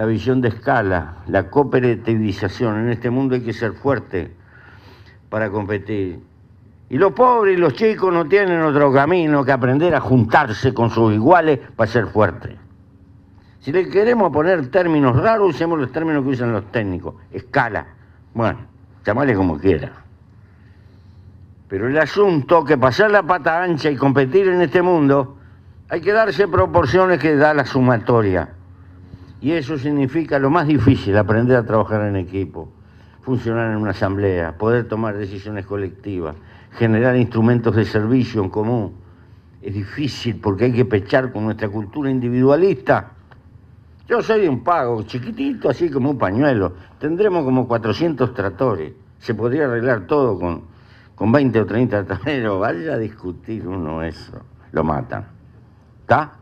la visión de escala, la cooperativización. En este mundo hay que ser fuerte para competir. Y los pobres y los chicos no tienen otro camino que aprender a juntarse con sus iguales para ser fuertes. Si le queremos poner términos raros, usemos los términos que usan los técnicos. Escala. Bueno, llamale como quiera. Pero el asunto que pasar la pata ancha y competir en este mundo, hay que darse proporciones que da la sumatoria. Y eso significa lo más difícil, aprender a trabajar en equipo, funcionar en una asamblea, poder tomar decisiones colectivas, generar instrumentos de servicio en común. Es difícil porque hay que pechar con nuestra cultura individualista. Yo soy un pago chiquitito, así como un pañuelo. Tendremos como 400 tratores. Se podría arreglar todo con, con 20 o 30 tratoreros. Vaya a discutir uno eso. Lo matan. ¿Está?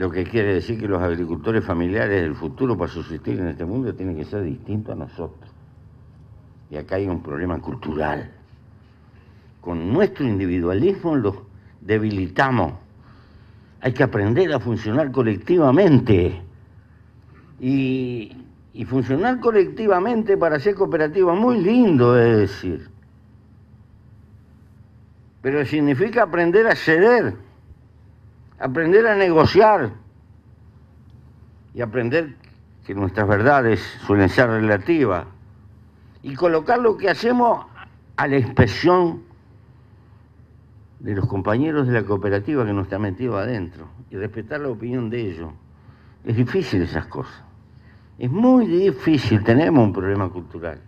Lo que quiere decir que los agricultores familiares del futuro para subsistir en este mundo tienen que ser distintos a nosotros. Y acá hay un problema cultural. Con nuestro individualismo los debilitamos. Hay que aprender a funcionar colectivamente. Y, funcionar colectivamente para ser cooperativa, muy lindo es decir. Pero significa aprender a ceder, aprender a negociar y aprender que nuestras verdades suelen ser relativas y colocar lo que hacemos a la expresión de los compañeros de la cooperativa que nos está metido adentro y respetar la opinión de ellos. Es difícil esas cosas. Es muy difícil, tenemos un problema cultural.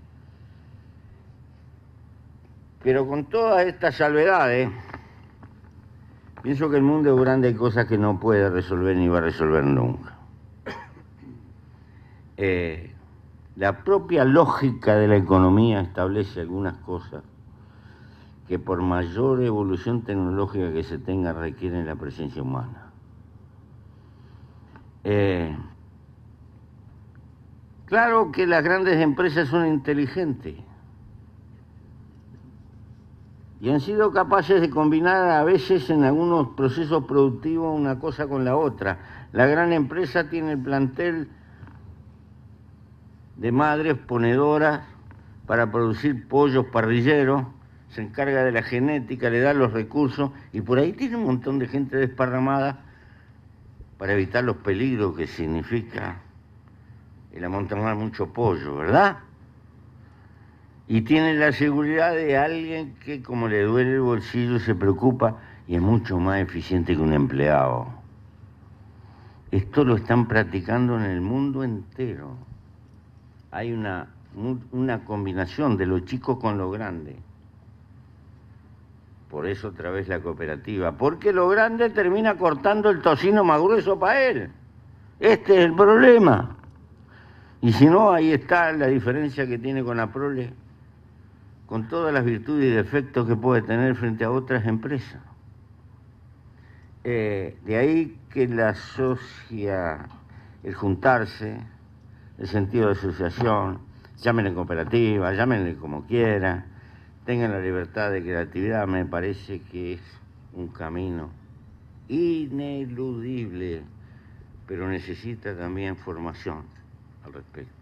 Pero con todas estas salvedades, pienso que el mundo es grande hay cosas que no puede resolver ni va a resolver nunca. Eh, la propia lógica de la economía establece algunas cosas que por mayor evolución tecnológica que se tenga requieren la presencia humana. Eh, claro que las grandes empresas son inteligentes y han sido capaces de combinar a veces en algunos procesos productivos una cosa con la otra. La gran empresa tiene el plantel de madres ponedoras para producir pollos parrilleros, se encarga de la genética, le da los recursos y por ahí tiene un montón de gente desparramada para evitar los peligros que significa el amontonar mucho pollo, ¿verdad? Y tiene la seguridad de alguien que como le duele el bolsillo se preocupa y es mucho más eficiente que un empleado. Esto lo están practicando en el mundo entero hay una, una combinación de lo chico con lo grande. Por eso otra vez la cooperativa. Porque lo grande termina cortando el tocino más grueso para él. Este es el problema. Y si no, ahí está la diferencia que tiene con Aprole, con todas las virtudes y defectos que puede tener frente a otras empresas. Eh, de ahí que la socia, el juntarse, el sentido de asociación, llámenle cooperativa, llámenle como quieran, tengan la libertad de creatividad, me parece que es un camino ineludible, pero necesita también formación al respecto.